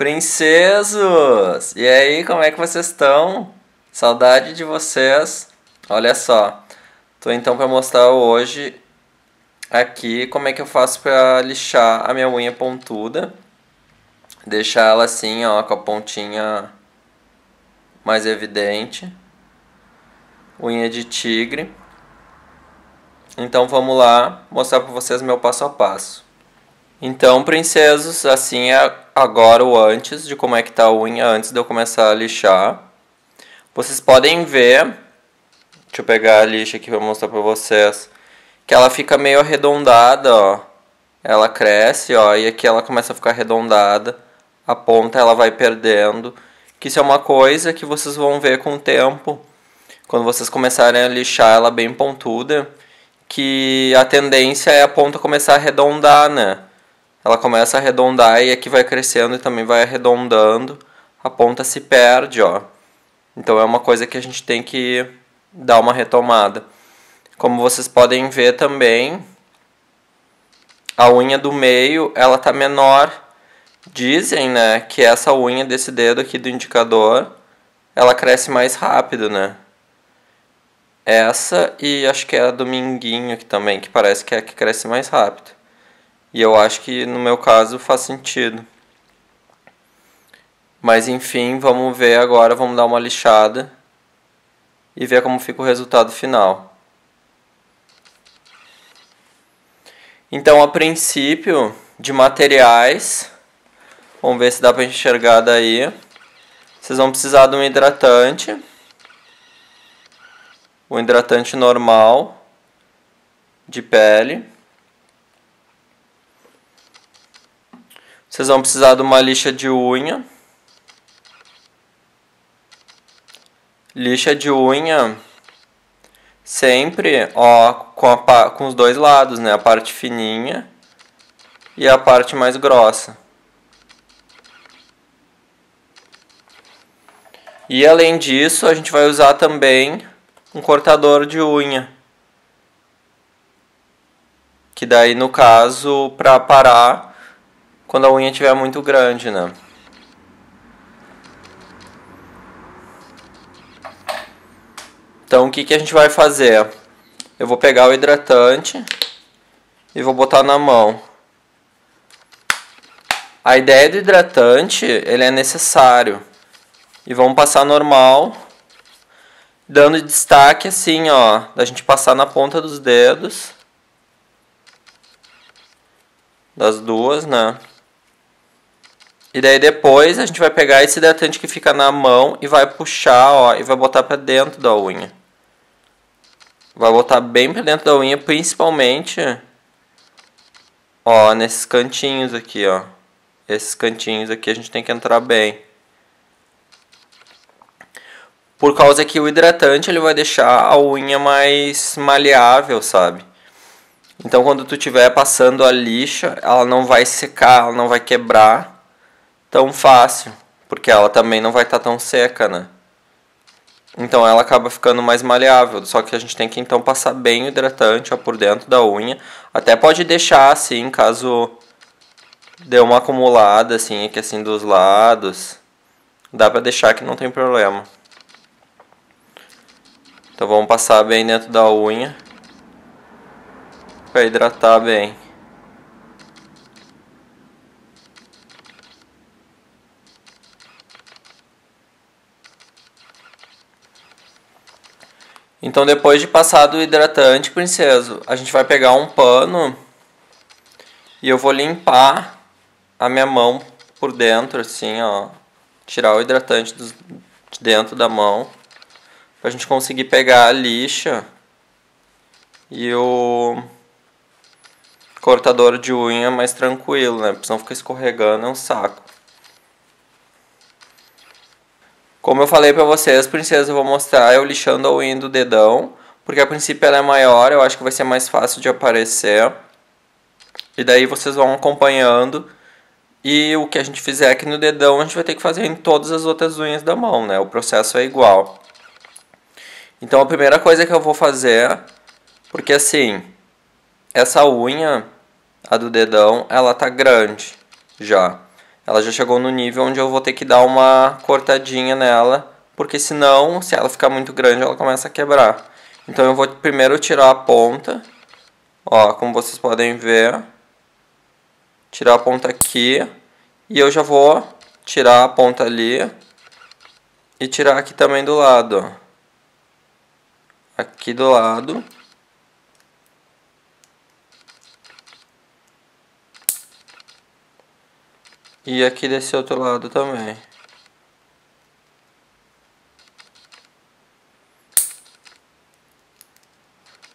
Princesos! E aí, como é que vocês estão? Saudade de vocês. Olha só. Tô então para mostrar hoje aqui como é que eu faço para lixar a minha unha pontuda. Deixar ela assim, ó, com a pontinha mais evidente. Unha de tigre. Então vamos lá mostrar para vocês meu passo a passo. Então, princesos, assim é agora o antes de como é que tá a unha antes de eu começar a lixar. Vocês podem ver, deixa eu pegar a lixa aqui para mostrar para vocês, que ela fica meio arredondada, ó. Ela cresce, ó, e aqui ela começa a ficar arredondada. A ponta ela vai perdendo, que isso é uma coisa que vocês vão ver com o tempo, quando vocês começarem a lixar ela bem pontuda, que a tendência é a ponta começar a arredondar, né? Ela começa a arredondar e aqui vai crescendo e também vai arredondando, a ponta se perde, ó. Então é uma coisa que a gente tem que dar uma retomada. Como vocês podem ver também, a unha do meio, ela tá menor. Dizem, né, que essa unha desse dedo aqui do indicador, ela cresce mais rápido, né? Essa e acho que é a do minguinho aqui também, que parece que é a que cresce mais rápido. E eu acho que no meu caso faz sentido. Mas enfim, vamos ver agora, vamos dar uma lixada e ver como fica o resultado final. Então, a princípio, de materiais, vamos ver se dá para enxergar daí. Vocês vão precisar de um hidratante, um hidratante normal de pele. Vocês vão precisar de uma lixa de unha. Lixa de unha sempre, ó, com, a, com os dois lados, né? A parte fininha e a parte mais grossa. E além disso, a gente vai usar também um cortador de unha. Que daí, no caso, para parar quando a unha estiver muito grande, né? Então o que, que a gente vai fazer? Eu vou pegar o hidratante e vou botar na mão. A ideia do hidratante, ele é necessário. E vamos passar normal, dando destaque assim, ó, da gente passar na ponta dos dedos. Das duas, né? E daí depois a gente vai pegar esse hidratante que fica na mão e vai puxar, ó, e vai botar para dentro da unha. Vai botar bem para dentro da unha, principalmente, ó, nesses cantinhos aqui, ó. Esses cantinhos aqui a gente tem que entrar bem. Por causa que o hidratante ele vai deixar a unha mais maleável, sabe? Então quando tu estiver passando a lixa, ela não vai secar, ela não vai quebrar tão fácil, porque ela também não vai estar tá tão seca, né? Então ela acaba ficando mais maleável, só que a gente tem que então passar bem o hidratante ó, por dentro da unha. Até pode deixar assim, caso dê uma acumulada assim, aqui assim dos lados. Dá pra deixar que não tem problema. Então vamos passar bem dentro da unha para hidratar bem. Então depois de passado o hidratante, princeso, a gente vai pegar um pano e eu vou limpar a minha mão por dentro, assim, ó. Tirar o hidratante de dentro da mão. Pra gente conseguir pegar a lixa e o cortador de unha mais tranquilo, né? Porque senão fica escorregando, é um saco. Como eu falei pra vocês, princesa, eu vou mostrar eu lixando a unha do dedão. Porque a princípio ela é maior, eu acho que vai ser mais fácil de aparecer. E daí vocês vão acompanhando. E o que a gente fizer aqui no dedão, a gente vai ter que fazer em todas as outras unhas da mão, né? O processo é igual. Então a primeira coisa que eu vou fazer, porque assim, essa unha, a do dedão, ela tá grande já. Ela já chegou no nível onde eu vou ter que dar uma cortadinha nela, porque senão, se ela ficar muito grande, ela começa a quebrar. Então eu vou primeiro tirar a ponta, ó, como vocês podem ver, tirar a ponta aqui, e eu já vou tirar a ponta ali, e tirar aqui também do lado, ó. Aqui do lado. E aqui desse outro lado também.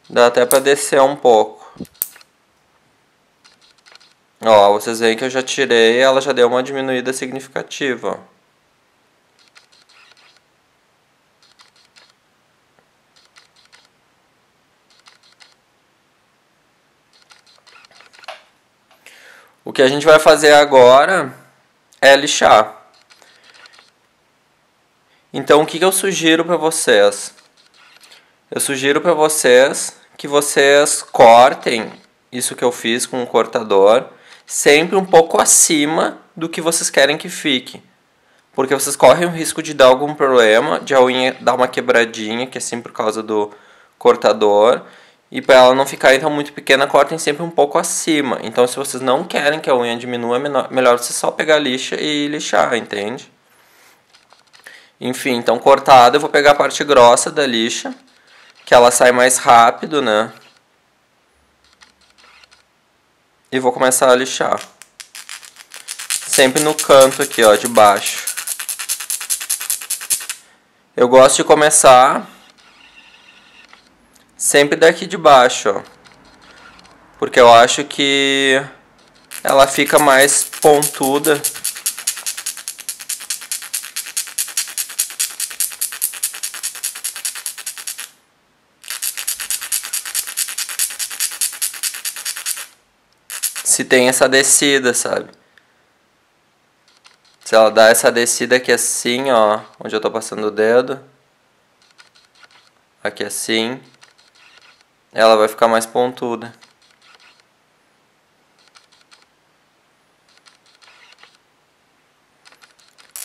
Dá até para descer um pouco. Ó, vocês veem que eu já tirei, ela já deu uma diminuída significativa. Que a gente vai fazer agora é lixar. Então, o que, eu sugiro para vocês? Eu sugiro para vocês que vocês cortem isso que eu fiz com o cortador sempre um pouco acima do que vocês querem que fique. Porque vocês correm o risco de dar algum problema, de a unha dar uma quebradinha, que é sempre por causa do cortador. E para ela não ficar então muito pequena, cortem sempre um pouco acima. Então se vocês não querem que a unha diminua, é melhor você só pegar a lixa e lixar, entende? Enfim, então cortada eu vou pegar a parte grossa da lixa, que ela sai mais rápido, né? E vou começar a lixar. Sempre no canto aqui, ó, de baixo. Eu gosto de começar sempre daqui de baixo, ó. Porque eu acho que ela fica mais pontuda. Se tem essa descida, sabe? Se ela dá essa descida aqui assim, ó, onde eu tô passando o dedo. Aqui assim ela vai ficar mais pontuda.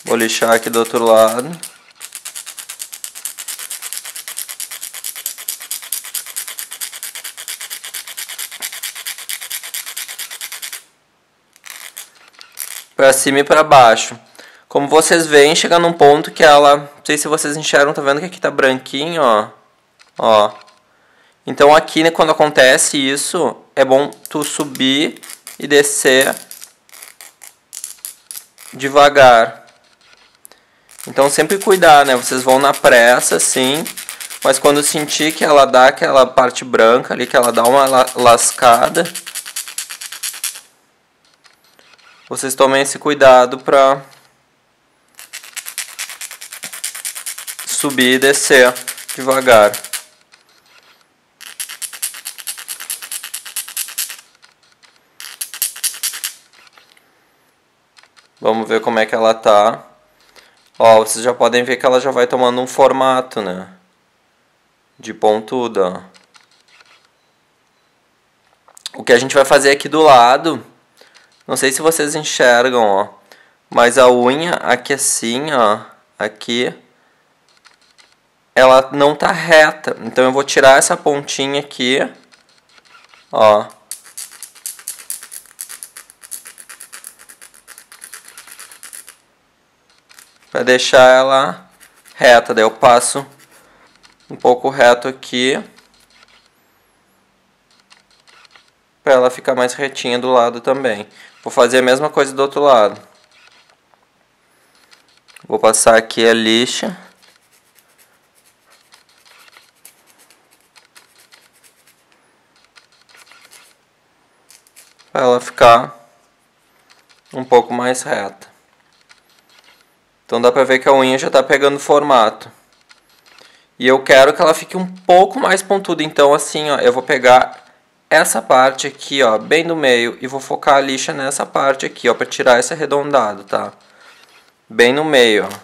Vou lixar aqui do outro lado. Para cima e para baixo. Como vocês veem, chega num ponto que ela, não sei se vocês enxergam, tá vendo que aqui tá branquinho, ó. Ó, então aqui, né, quando acontece isso, é bom tu subir e descer devagar. Então sempre cuidar, né? Vocês vão na pressa, assim, mas quando sentir que ela dá aquela parte branca ali, que ela dá uma lascada, vocês tomem esse cuidado para subir e descer devagar. Vamos ver como é que ela tá. Ó, vocês já podem ver que ela já vai tomando um formato, né? De pontuda, ó. O que a gente vai fazer aqui do lado, não sei se vocês enxergam, ó, mas a unha aqui assim, ó, aqui, ela não tá reta. Então eu vou tirar essa pontinha aqui, ó, para deixar ela reta. Daí eu passo um pouco reto aqui para ela ficar mais retinha do lado também. Vou fazer a mesma coisa do outro lado. Vou passar aqui a lixa. Para ela ficar um pouco mais reta. Então dá pra ver que a unha já tá pegando formato. E eu quero que ela fique um pouco mais pontuda. Então assim, ó, eu vou pegar essa parte aqui, ó, bem no meio. E vou focar a lixa nessa parte aqui, ó, pra tirar esse arredondado, tá? Bem no meio, ó.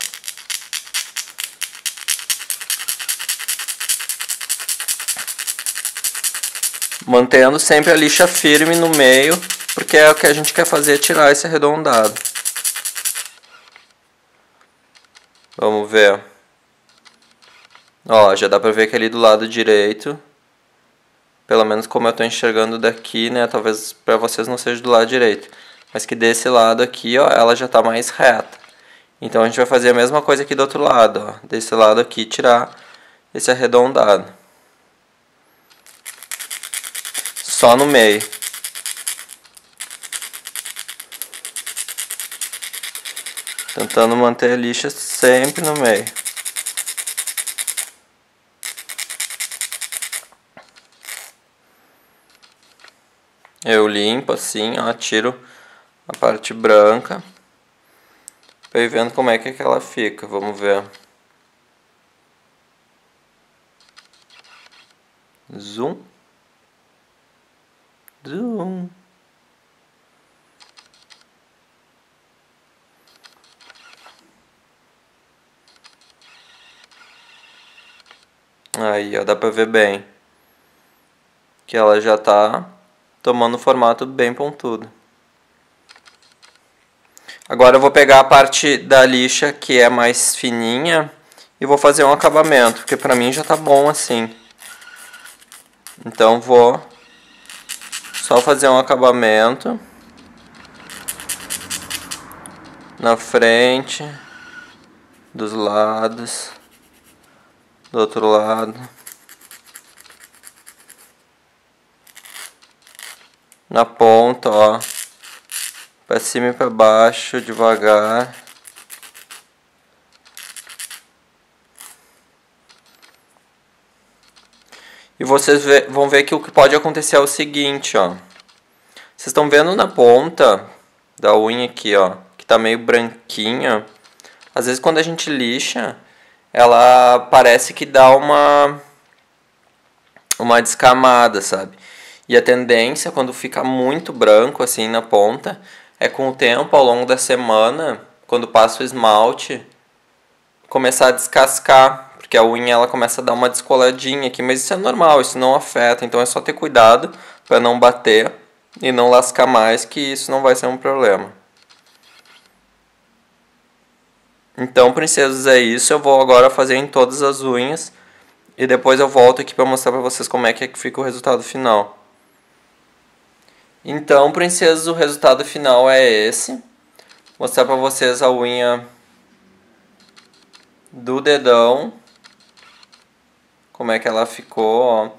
Mantendo sempre a lixa firme no meio, porque é o que a gente quer fazer, tirar esse arredondado. Vamos ver. Ó, já dá pra ver que ali do lado direito, pelo menos como eu tô enxergando daqui, né, talvez pra vocês não seja do lado direito, mas que desse lado aqui, ó, ela já tá mais reta. Então a gente vai fazer a mesma coisa aqui do outro lado, ó, desse lado aqui tirar esse arredondado. Só no meio. Tentando manter a lixa sempre no meio. Eu limpo assim, ó, tiro a parte branca. Pra ir vendo como é que, é que ela fica, vamos ver. Zoom. Zoom. Aí, ó, dá pra ver bem que ela já tá tomando formato bem pontudo. Agora eu vou pegar a parte da lixa que é mais fininha e vou fazer um acabamento, porque pra mim já tá bom assim. Então vou só fazer um acabamento na frente, dos lados, do outro lado. na ponta, ó. Pra cima e pra baixo, devagar. E vocês vão ver que o que pode acontecer é o seguinte, ó. Vocês estão vendo na ponta da unha aqui, ó, que tá meio branquinha. Às vezes quando a gente lixa, ela parece que dá uma uma descamada, sabe? E a tendência, quando fica muito branco assim na ponta, é com o tempo, ao longo da semana, quando passa o esmalte, começar a descascar, porque a unha ela começa a dar uma descoladinha aqui, mas isso é normal, isso não afeta, então é só ter cuidado para não bater e não lascar mais, que isso não vai ser um problema. Então, princesas, é isso. Eu vou agora fazer em todas as unhas e depois eu volto aqui para mostrar para vocês como é que fica o resultado final. Então, princesas, o resultado final é esse. Vou mostrar para vocês a unha do dedão. Como é que ela ficou, ó.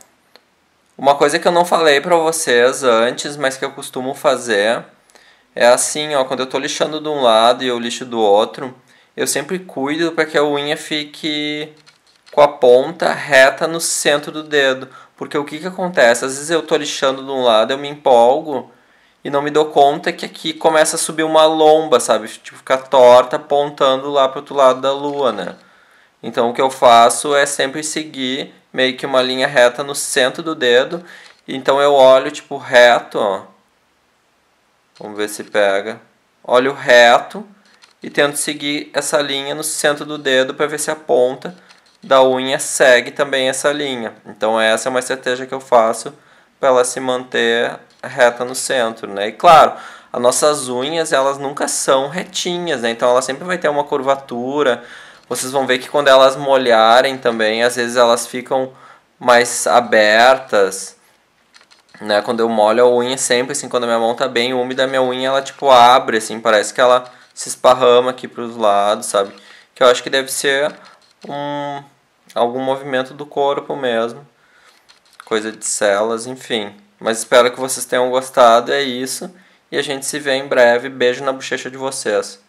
Uma coisa que eu não falei para vocês antes, mas que eu costumo fazer, é assim, ó, quando eu tô lixando de um lado e eu lixo do outro, eu sempre cuido para que a unha fique com a ponta reta no centro do dedo. Porque o que, que acontece? Às vezes eu tô lixando de um lado, eu me empolgo e não me dou conta que aqui começa a subir uma lomba, sabe? Tipo, ficar torta apontando lá pro outro lado da lua, né? Então o que eu faço é sempre seguir meio que uma linha reta no centro do dedo. Então eu olho tipo reto, ó. Vamos ver se pega. Olho reto e tento seguir essa linha no centro do dedo para ver se a ponta da unha segue também essa linha. Então essa é uma estratégia que eu faço para ela se manter reta no centro, né? E claro, as nossas unhas elas nunca são retinhas, né? Então ela sempre vai ter uma curvatura. Vocês vão ver que quando elas molharem também, às vezes elas ficam mais abertas, né? Quando eu molho a unha sempre assim, quando a minha mão tá bem úmida, a minha unha ela tipo abre assim, parece que ela se esparrama aqui para os lados, sabe? Que eu acho que deve ser um algum movimento do corpo mesmo, coisa de células, enfim. Mas espero que vocês tenham gostado, é isso. E a gente se vê em breve. Beijo na bochecha de vocês.